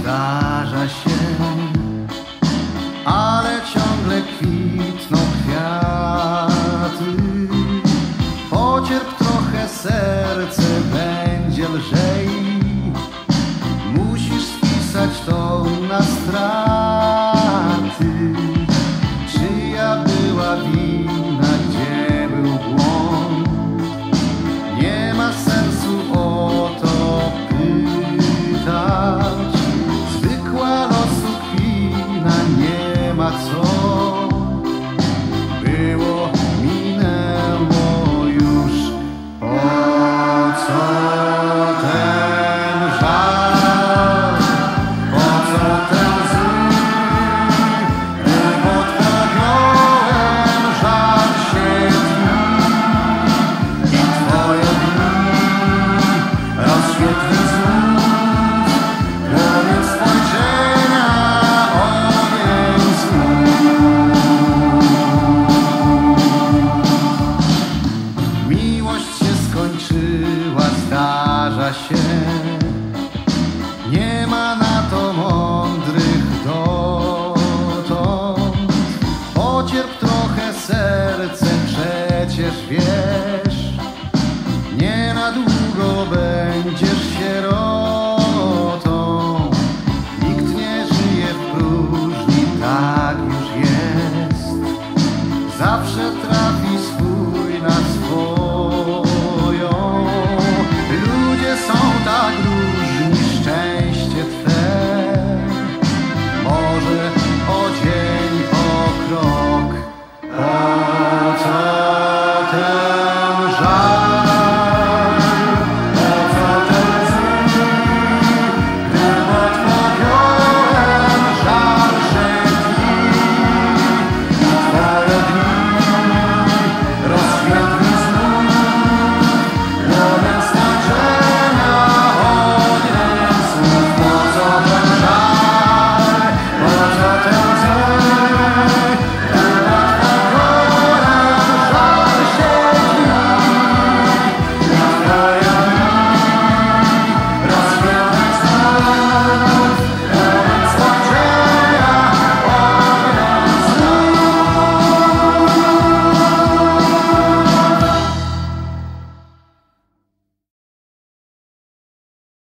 zdarza się, ale ciągle kwitną kwiaty. Pocierp trochę serce, będzie lżej. Musisz spisać to na stratę. not so zawsze trafi.